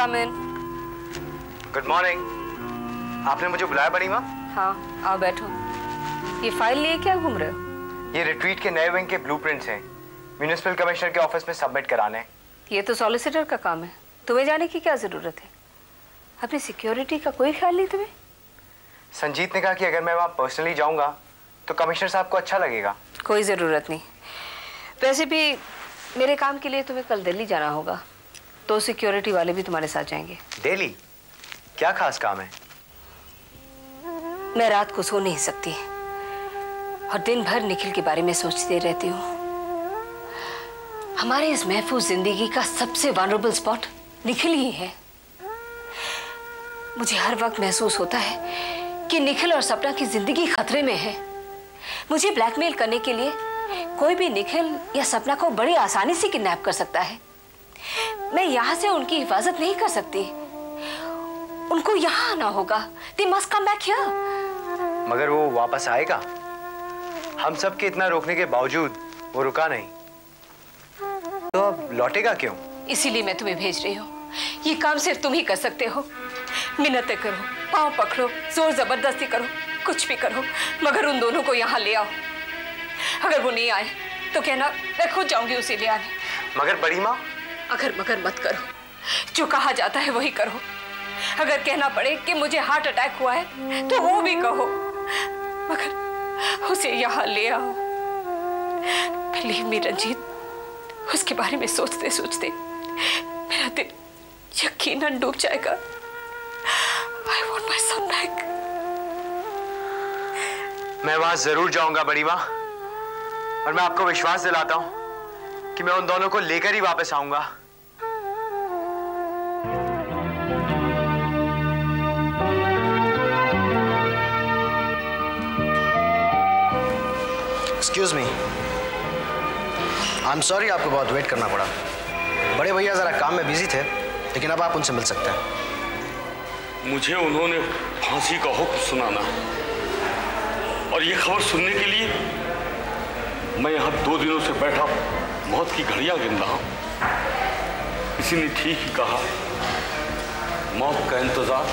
Come in good morning आपने मुझे बुलाया बड़ी माँ? हाँ आओ बैठो। ये फ़ाइल लिए क्या घूम रहे हो? ये रिट्रीट के नए विंग के ब्लूप्रिंट्स हैं। म्यूनिसिपल कमिश्नर के ऑफ़िस में सबमिट कराने ये तो सॉलिसिटर का काम है। तुम्हें जाने की क्या ज़रूरत है? अपनी सिक्योरिटी का कोई ख्याल नहीं तुम्हें? संजीत ने कहा कि अगर मैं वहाँ पर्सनली जाऊँगा तो कमिश्नर साहब को अच्छा लगेगा। कोई ज़रूरत नहीं। वैसे भी मेरे काम के लिए तुम्हें कल दिल्ली जाना होगा। तो सिक्योरिटी वाले भी तुम्हारे साथ जाएँगे। डेली? क्या खास काम है? मैं रात को सो नहीं सकती। और दिन भर निखिल के बारे में सोचती रहती हूँ। हमारे इस महफूज ज़िंदगी का सबसे वानरेबल स्पॉट निखिल ही है। मुझे हर वक्त महसूस होता है कि निखिल और सपना की ज़िंदगी खतरे में है। मुझे ब्लैकमेल करने के लिए कोई भी निखिल या सपना को बड़ी आसानी से किडनैप कर सकता है। मैं यहाँ से उनकी हिफाजत नहीं कर सकती। उनको यहाँ आना होगा। They must come back here मगर वो वापस आएगा। हम सब के इतना रोकने के बावजूद वो रुका नहीं। तो अब लौटेगा क्यों? इसीलिए मैं तुम्हें भेज रही हूँ। ये काम सिर्फ़ तुम ही कर सकते हो। मिन्नतें करो पाँव पकड़ो ज़ोर ज़बरदस्ती करो कुछ भी करो मगर उन दोनों को यहाँ ले आओ। अगर वो नहीं आए तो कहना मैं खुद जाऊँगी उसे ले आने। मगर बड़ी माँ अगर मगर मत करो। जो कहा जाता है वही करो। अगर कहना पड़े कि मुझे हार्ट अटैक हुआ है तो वो भी कहो। मगर उसे यहाँ ले आओ। बिलीव रंजीत उसके बारे में सोचते सोचते मेरा दिल यकीनन डूब जाएगा। I want my sun back मैं वहाँ ज़रूर जाऊँगा बड़ी माँ और मैं आपको विश्वास दिलाता हूँ कि मैं उन दोनों को लेकर ही वापस आऊँगा। Excuse me I am sorry आपको बहुत वेट करना पड़ा। बड़े भैया ज़रा काम में बिज़ी थे लेकिन अब आप उनसे मिल सकते हैं। मुझे उन्होंने फांसी का हुक्म सुनाना। है और ये खबर सुनने के लिए मैं यहाँ दो दिनों से बैठा मौत की घड़ियाँ गिन रहा हूँ। किसी ने ठीक ही कहा मौत का इंतज़ार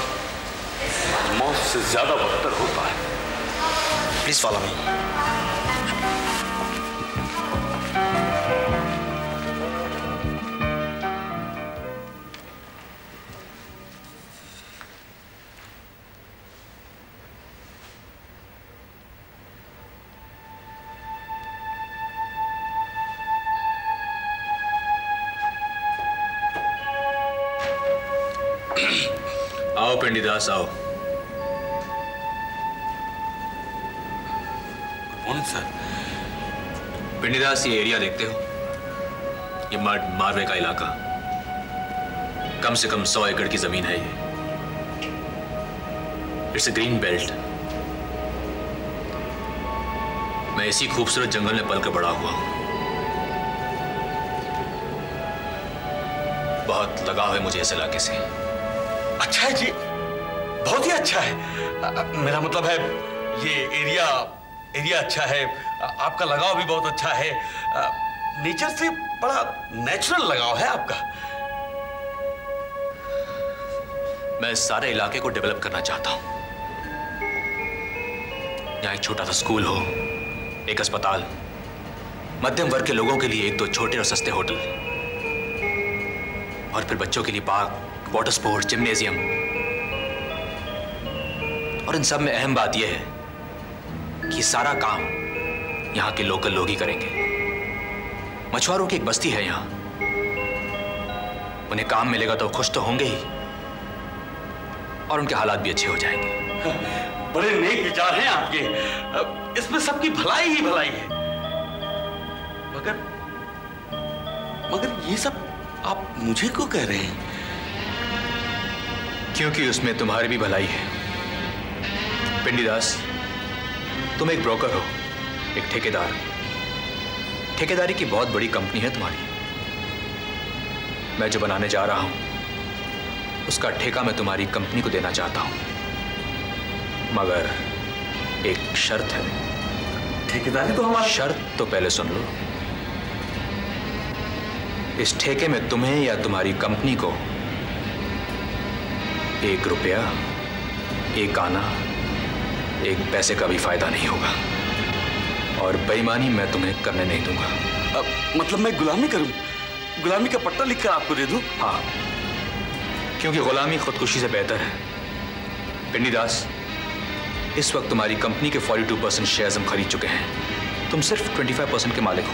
मौत से ज़्यादा बदतर होता है। प्लीज़ फॉलो मी पंडिदास आओ कौन सर पिंडीदास ये एरिया देखते हो ये मार, मारवे का इलाका कम से कम सौ एकड़ की ज़मीन है ये इट्स ग्रीन बेल्ट मैं इसी खूबसूरत जंगल में पलकर बड़ा हुआ हूँ। बहुत लगाव है मुझे इस इलाके से। अच्छा है जी। बहुत ही अच्छा है। मेरा मतलब है, ये एरिया एरिया अच्छा है। आपका लगाव भी बहुत अच्छा है। नेचर से बड़ा नेचुरल लगाव है आपका। मैं सारे इलाके को डेवलप करना चाहता हूँ। यहाँ एक छोटा सा स्कूल हो, एक अस्पताल, मध्यम वर्ग के लोगों के लिए एक दो छोटे और सस्ते होटल, और फिर बच्चों के लिए पार्क वाटर स्पोर्ट्स जिम्नेजियम और इन सब में अहम बात यह है कि सारा काम यहाँ के लोकल लोग ही करेंगे। मछुआरों की एक बस्ती है यहाँ। उन्हें काम मिलेगा तो खुश तो होंगे ही। और उनके हालात भी अच्छे हो जाएँगे। बड़े नेक विचार हैं आपके। इसमें सबकी भलाई ही भलाई है। मगर मगर ये सब आप मुझे क्यों कह रहे हैं? क्योंकि उसमें तुम्हारी भी भलाई है। पिंडीदास तुम एक ब्रोकर हो एक ठेकेदार ठेकेदारी की बहुत बड़ी कंपनी है तुम्हारी। मैं जो बनाने जा रहा हूँ उसका ठेका मैं तुम्हारी कंपनी को देना चाहता हूँ। मगर एक शर्त है। ठेकेदारी तो हमारा शर्त तो पहले सुन लो। इस ठेके में तुम्हें या तुम्हारी कंपनी को एक रुपया एक आना एक पैसे का भी फ़ायदा नहीं होगा। और बेईमानी मैं तुम्हें करने नहीं दूँगा। अब मतलब मैं गुलामी करूँ? गुलामी का पट्टा लिखकर आपको दे दूँ? हाँ। क्योंकि गुलामी खुदकुशी से बेहतर है। पिंडी दास इस वक्त तुम्हारी कंपनी के 42 परसेंट शेयर हम खरीद चुके हैं। तुम सिर्फ़ 25 परसेंट के मालिक हो।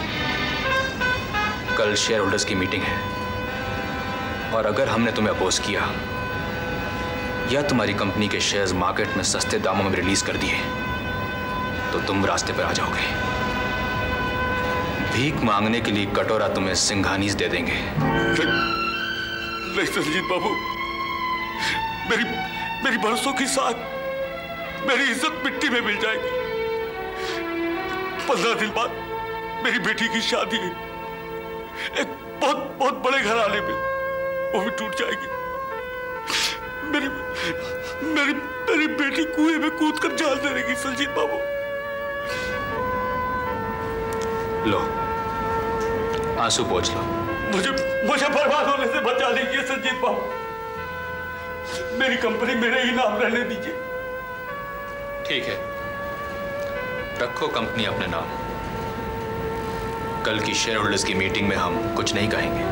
कल शेयर होल्डर्स की मीटिंग है। और अगर हमने तुम्हें अपोज किया या तुम्हारी कंपनी के शेयर्स मार्केट में सस्ते दामों में रिलीज़ कर दिए। तो तुम रास्ते पर आ जाओगे। भीख मांगने के लिए कटोरा तुम्हें सिंघानीस दे देंगे। नहीं बाबू, मेरी मेरी बरसों की साख मेरी इज़्ज़त मिट्टी में मिल जाएगी। पंद्रह दिन बाद मेरी बेटी की शादी एक बहुत बहुत बड़े घराने में वो भी टूट जाएगी। मेरी मेरी मेरी बेटी कुएँ में कूद कर जान दे देगी संजीत बाबू। लो आँसू पोछ लो। मुझे मुझे बर्बाद होने से बचा लीजिए संजीत बाबू। मेरी कंपनी मेरे ही नाम रहने दीजिए। ठीक है। रखो कंपनी अपने नाम। कल की शेयर होल्डर्स की मीटिंग में हम कुछ नहीं कहेंगे।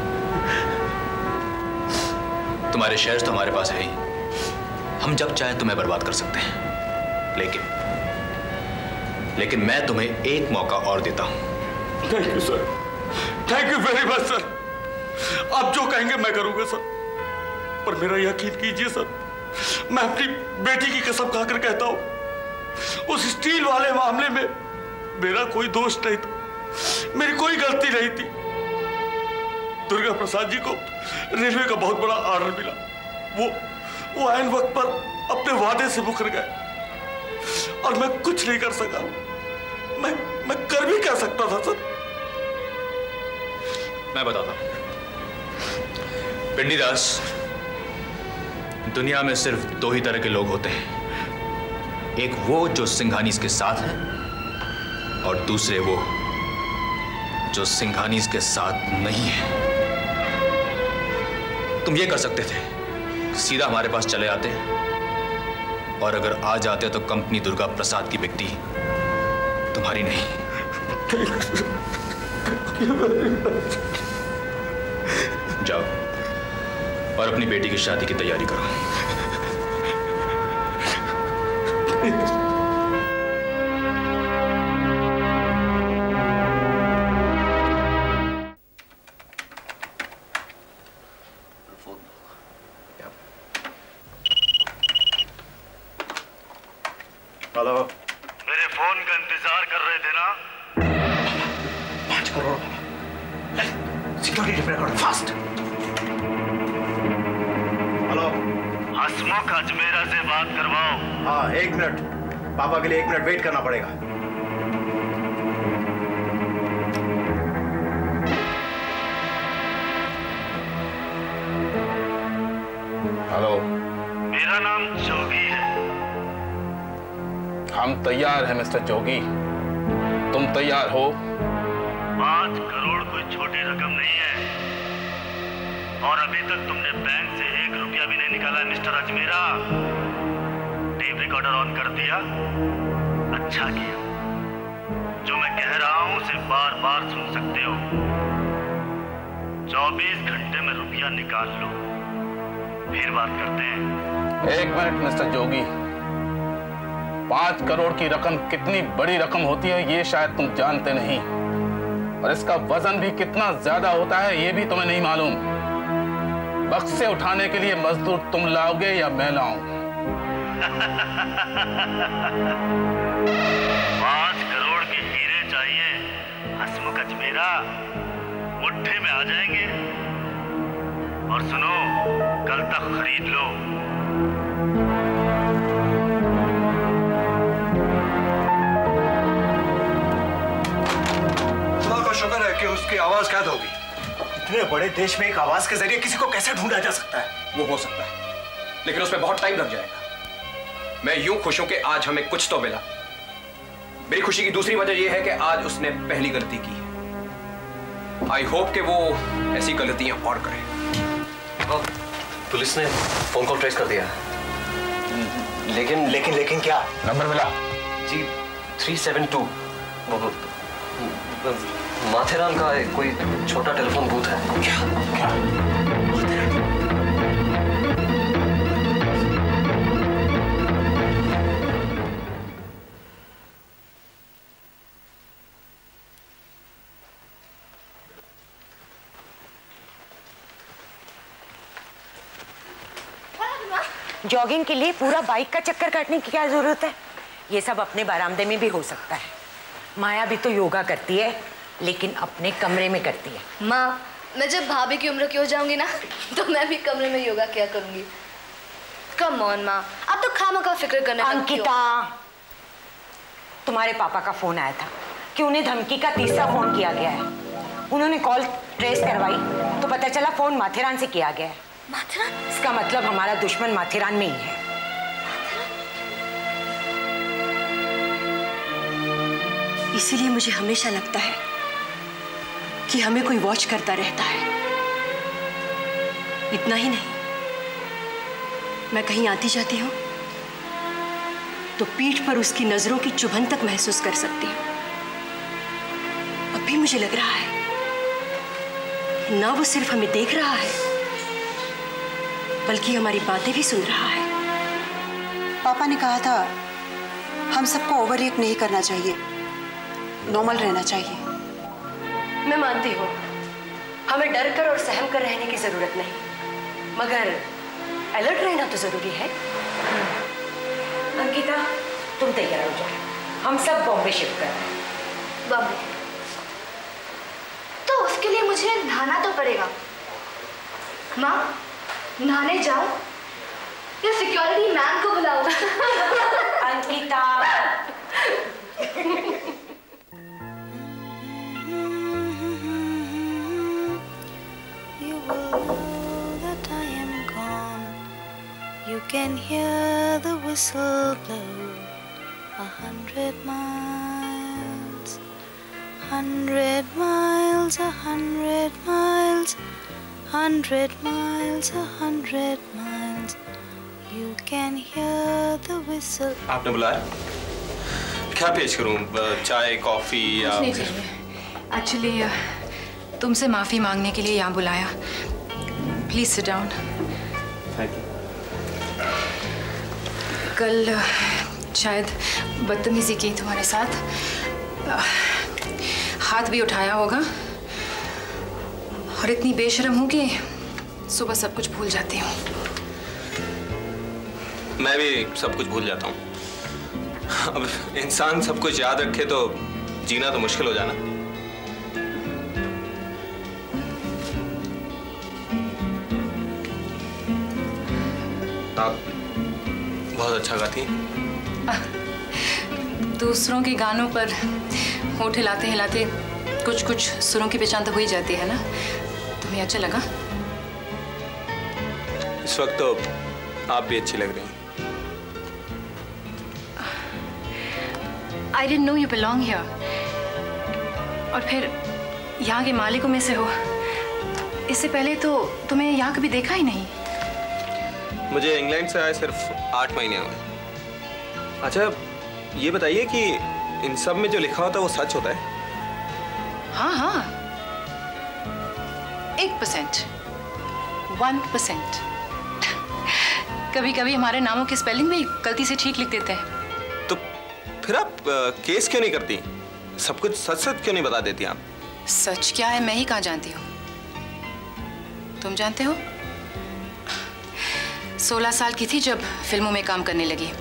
तुम्हारे शेयर्स तो हमारे पास है ही। हम जब चाहे तुम्हें बर्बाद कर सकते हैं। लेकिन लेकिन मैं तुम्हें एक मौका और देता हूँ। Thank you sir thank you very much sir आप जो कहेंगे मैं करूँगा सर पर मेरा यकीन कीजिए सर मैं अपनी बेटी की कसम खाकर कहता हूँ, उस स्टील वाले मामले में मेरा कोई दोष नहीं था। मेरी कोई गलती नहीं थी। दुर्गा प्रसाद जी को रेलवे का बहुत बड़ा ऑर्डर मिला। वो वो आयन वक्त पर अपने वादे से मुकर गए। और मैं कुछ नहीं कर सका। मैं मैं कर भी क्या सकता था, सर? मैं बताता हूँ। पिंडी दास दुनिया में सिर्फ़ दो ही तरह के लोग होते हैं। एक वो जो सिंघानीस के साथ है, और दूसरे वो जो सिंघानीस के साथ नहीं है। तुम ये कर सकते थे। सीधा हमारे पास चले आते और अगर आ जाते तो कंपनी दुर्गा प्रसाद की बिकती, तुम्हारी नहीं। जाओ, और अपनी बेटी की शादी की तैयारी करो। मिनट वेट करना पड़ेगा। हेलो मेरा नाम जोगी है। हम तैयार हैं मिस्टर जोगी। तुम तैयार हो? पाँच करोड़ कोई छोटी रकम नहीं है। और अभी तक तुमने बैंक से एक रुपया भी नहीं निकाला mister Ajmera. Tape recorder on कर दिया। अच्छा किया। जो मैं कह रहा हूँ उसे बार बार सुन सकते हो। चौबीस घंटे में रुपया निकाल लो। फिर बात करते हैं। एक मिनट मिस्टर जोगी। पाँच करोड़ की रकम कितनी बड़ी रकम होती है ये शायद तुम जानते नहीं। और इसका वज़न भी कितना ज़्यादा होता है ये भी तुम्हें नहीं मालूम। बक्से उठाने के लिए मजदूर तुम लाओगे या मैं लाऊं? पाँच करोड़ के हीरे चाहिए। हसमुख अजमेरा, मुट्ठी में आ जाएँगे। और सुनो, कल तक खरीद लो। का शुक्र है कि उसकी आवाज़ कैद होगी इतने बड़े देश में एक आवाज़ के ज़रिए किसी को कैसे ढूंढा जा सकता है? वो हो सकता है। लेकिन उसमें बहुत टाइम लग जाएगा। मैं यूँ खुश हूँ कि आज हमें कुछ तो मिला। मेरी खुशी की दूसरी वजह यह है कि आज उसने पहली गलती की है। आई होप कि वो ऐसी गलतियाँ और करे। पुलिस ने फ़ोन कॉल ट्रेस कर दिया। लेकिन लेकिन लेकिन क्या? नंबर मिला। G three seven two Matheran का कोई छोटा टेलीफोन बूथ है। क्या? क्या? जॉगिंग के लिए पूरा बाइक का चक्कर काटने की क्या ज़रूरत है? ये सब अपने बरामदे में भी हो सकता है। माया भी तो योगा करती है लेकिन अपने कमरे में करती है। माँ मैं जब भाभी की उम्र की हो जाऊँगी ना तो मैं भी कमरे में योगा किया करूँगी। कम ऑन माँ आप तो खामा का फ़िक्र करने अंकिता तुम्हारे पापा का फ़ोन आया था कि उन्हें धमकी का तीसरा फ़ोन किया गया है। उन्होंने कॉल ट्रेस करवाई तो पता चला फ़ोन माथेरान से किया गया है। माथेरान? इसका मतलब हमारा दुश्मन माथेरान में ही है। इसीलिए मुझे हमेशा लगता है कि हमें कोई वॉच करता रहता है। इतना ही नहीं मैं कहीं आती जाती हूँ तो पीठ पर उसकी नज़रों की चुभन तक महसूस कर सकती हूँ। अब भी मुझे लग रहा है ना वो सिर्फ़ हमें देख रहा है बल्कि हमारी बातें भी सुन रहा है। पापा ने कहा था हम सबको ओवर रिएक्ट नहीं करना चाहिए। नॉर्मल रहना चाहिए। मैं मानती हूँ हमें डर कर और सहम कर रहने की ज़रूरत नहीं। मगर अलर्ट रहना तो ज़रूरी है। अंकिता तुम तैयार हो जाओ। हम सब बॉम्बे शिफ्ट कर रहे हैं। बॉम्बे। तो उसके लिए मुझे नहाना तो पड़ेगा। माँ? नहाने जाओ या सिक्योरिटी मैन को बुलाओ Ankita. You can hear the whistle blow a hundred miles, hundred miles, a hundred miles, hundred miles, a hundred miles. You can hear the whistle. आपने बुलाया? क्या पेश करूँ? चाय कॉफ़ी या नहीं चाहिए। एक्चुअली तुमसे माफ़ी मांगने के लिए यहाँ बुलाया। प्लीज़ सिट डाउन कल शायद बदतमीजी की तुम्हारे साथ। हाथ भी उठाया होगा। और इतनी बेशरम हूँ कि सुबह सब कुछ भूल जाती हूँ। मैं भी सब कुछ भूल जाता हूँ। अब इंसान सब कुछ याद रखे तो जीना तो मुश्किल हो जाना। आप बहुत अच्छा गाती हैं। दूसरों के गानों पर होठ हिलाते हिलाते कुछ कुछ सुरों की पहचान तो हो ही जाती है ना? तुम्हें अच्छा लगा। इस वक्त तो आप भी अच्छी लग रही हैं। I don't know you belong here और फिर यहाँ के मालिकों में से हो। इससे पहले तो तुम्हें यहाँ कभी देखा ही नहीं। मुझे इंग्लैंड से आए सिर्फ़ आठ महीने हुए। अच्छा ये बताइए कि इन सब में जो लिखा होता है वो सच होता है? हाँ हाँ। एक परसेंट वन परसेंट कभी कभी हमारे नामों की स्पेलिंग भी गलती से ठीक लिख देते हैं। तो फिर आप अ, केस क्यों नहीं करती? सब कुछ सच सच क्यों नहीं बता देती आप? सच क्या है मैं ही कहाँ जानती हूँ? तुम जानते हो? सोलह साल की थी जब फ़िल्मों में काम करने लगी।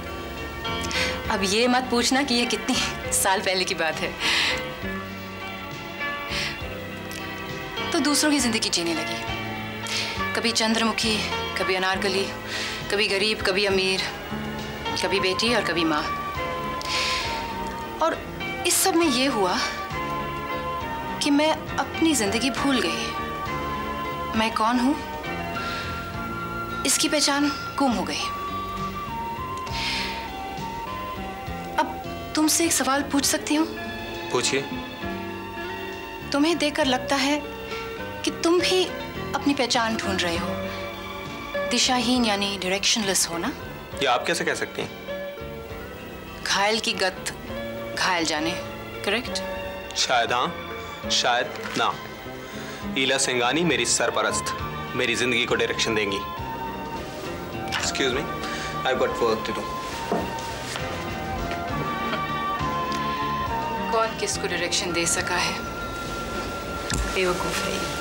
अब ये मत पूछना कि ये कितनी साल पहले की बात है। तो दूसरों की ज़िंदगी जीने लगी। कभी चंद्रमुखी कभी अनारकली कभी गरीब कभी अमीर कभी बेटी और कभी माँ। और इस सब में ये हुआ कि मैं अपनी ज़िंदगी भूल गई। मैं कौन हूँ? इसकी पहचान गुम हो गई। अब तुमसे एक सवाल पूछ सकती हूँ। पूछिए। तुम्हें देखकर लगता है कि तुम भी अपनी पहचान ढूंढ रहे हो। दिशाहीन यानी डायरेक्शनलेस होना ये आप कैसे कह सकती हैं? घायल की गत घायल जाने करेक्ट शायद हाँ शायद ना। ईला सिंगानी मेरी सरपरस्त मेरी ज़िंदगी को डायरेक्शन देंगी। Excuse me I got work to do कौन किसको डायरेक्शन दे सका है? बेवकूफ़ है ये।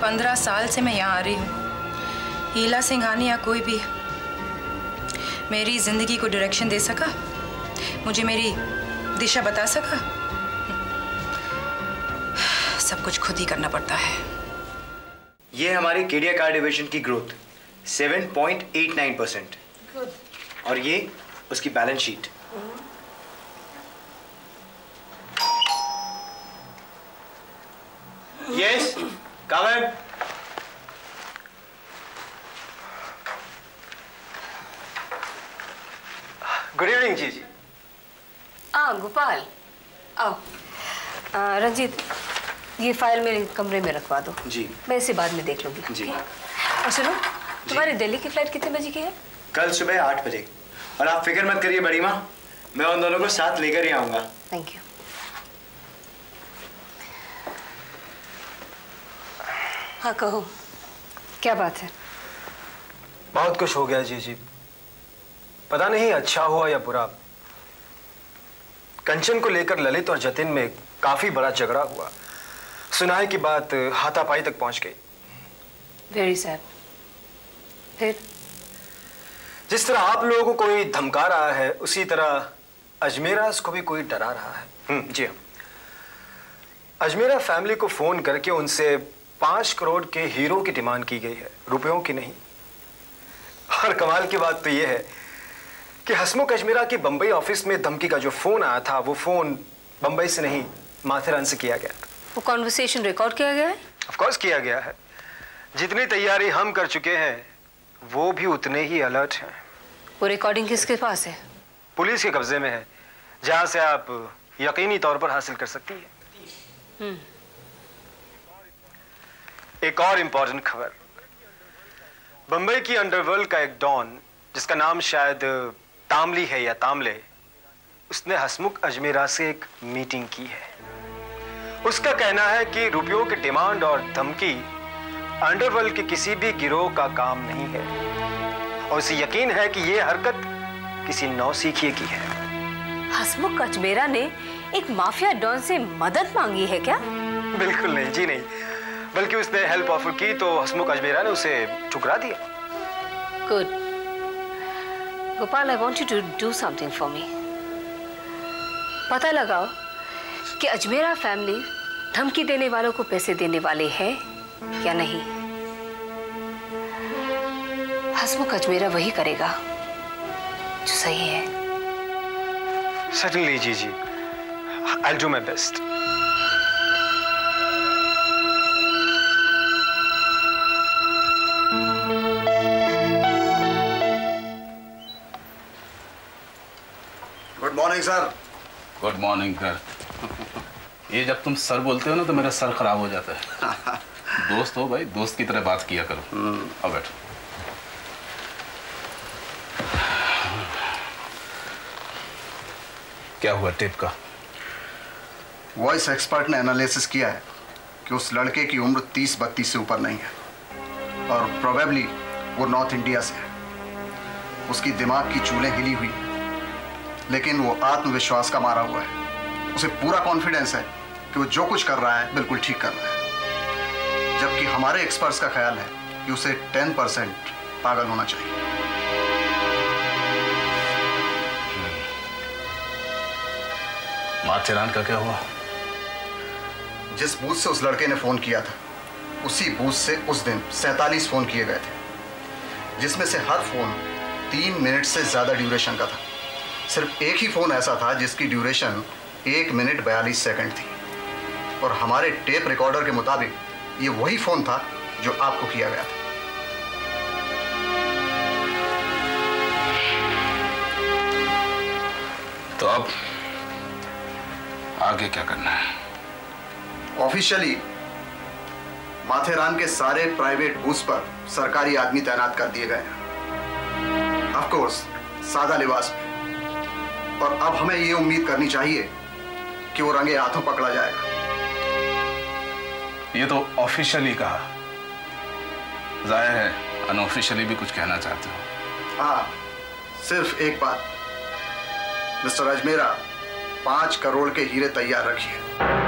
पंद्रह साल से मैं यहाँ आ रही हूँ। हीला सिंघानी या कोई भी मेरी ज़िंदगी को डायरेक्शन दे सका मुझे मेरी दिशा बता सका सब कुछ खुद ही करना पड़ता है। ये हमारी केडिया कार डिवीज़न की ग्रोथ 7.89 परसेंट और ये उसकी balance sheet yes come good evening जी जी आ गोपाल। आओ। आ, रंजीत ये फ़ाइल मेरे कमरे में रखवा दो। जी। मैं इसे बाद में देख लूँगी जी। और सुनो तुम्हारी दिल्ली की फ़्लाइट कितने बजे की है? कल सुबह आठ बजे। और आप फ़िक्र मत करिए बड़ी माँ मैं उन दोनों को साथ लेकर ही आऊँगा। थैंक यू हाँ कहो। क्या बात है? बहुत कुछ हो गया जी जी पता नहीं अच्छा हुआ या बुरा। कंचन को लेकर ललित और जतिन में काफ़ी बड़ा झगड़ा हुआ। सुनाए की बात हाथापाई तक पहुँच गई। वेरी सैड फिर? जिस तरह आप लोगों को कोई धमका रहा है उसी तरह अजमेरास को भी कोई डरा रहा है। हम्म, जी हाँ। अजमेरा फैमिली को फ़ोन करके उनसे पाँच करोड़ के हीरो की डिमांड की गई है रुपयों की नहीं। और कमाल की बात तो यह है कि हसमुख अजमेरा के बंबई ऑफ़िस में धमकी का जो फ़ोन आया था वो फ़ोन बंबई से नहीं माथेरान से किया गया। वो कॉन्वर्सेशन रिकॉर्ड किया गया है? ऑफ़ कोर्स किया गया है। जितनी तैयारी हम कर चुके हैं वो भी उतने ही अलर्ट हैं। वो रिकॉर्डिंग किसके पास है? पुलिस के कब्जे में है जहाँ से आप यकीनी तौर पर हासिल कर सकती है। हम्म, एक और इंपॉर्टेंट खबर। बंबई की अंडरवर्ल्ड का एक डॉन जिसका नाम शायद तामली है या तामले उसने हसमुख अजमेरा से एक मीटिंग की है। उसका कहना है कि रुपयों की डिमांड और धमकी अंडरवर्ल्ड के किसी भी गिरोह का काम नहीं है। और उसे यकीन है कि यह हरकत किसी नौसीखिए की है। हसमुख अजमेरा ने एक माफिया डॉन से मदद मांगी है क्या? बिल्कुल नहीं जी नहीं। बल्कि उसने हेल्प ऑफ़र की तो हसमुख अजमेरा ने उसे ठुकरा दिया। Good Gopal I want you to do something for me पता लगाओ कि अजमेरा फैमिली धमकी देने वालों को पैसे देने वाले है या नहीं? हसमुख अजमेरा वही करेगा जो सही है। Certainly, Gigi. I'll do my best. Morning sir good morning sir ये जब तुम सर बोलते हो ना तो मेरा सर खराब हो जाता है। दोस्त हो भाई दोस्त की तरह बात किया करो। अब बैठो। क्या हुआ टेप का? वॉइस एक्सपर्ट ने एनालिसिस किया है कि उस लड़के की उम्र 30 बत्तीस से ऊपर नहीं है। और प्रोबेबली वो नॉर्थ इंडिया से है। उसकी दिमाग की चूलें हिली हुई लेकिन वो आत्मविश्वास का मारा हुआ है। उसे पूरा कॉन्फिडेंस है कि वो जो कुछ कर रहा है बिल्कुल ठीक कर रहा है। जबकि हमारे एक्सपर्ट्स का ख्याल है कि उसे 10 परसेंट पागल होना चाहिए। माथेरान का क्या हुआ? जिस बूथ से उस लड़के ने फ़ोन किया था उसी बूथ से उस दिन सैतालीस फ़ोन किए गए थे जिसमें से हर फ़ोन तीन मिनट से ज़्यादा ड्यूरेशन का था। सिर्फ़ एक ही फ़ोन ऐसा था जिसकी ड्यूरेशन एक मिनट बयालीस सेकंड थी। और हमारे टेप रिकॉर्डर के मुताबिक ये वही फ़ोन था जो आपको किया गया था। तो अब आगे क्या करना है? ऑफिशियली माथेरान के सारे प्राइवेट बूथ पर सरकारी आदमी तैनात कर दिए गए हैं। ऑफ़ कोर्स सादा लिबास में और अब हमें ये उम्मीद करनी चाहिए कि वो रंगे हाथों पकड़ा जाएगा। ये तो ऑफिशियली कहा। ज़ाहिर है अनऑफिशियली भी कुछ कहना चाहते हो। हाँ सिर्फ़ एक बात। मिस्टर अजमेरा पाँच करोड़ के हीरे तैयार रखिए।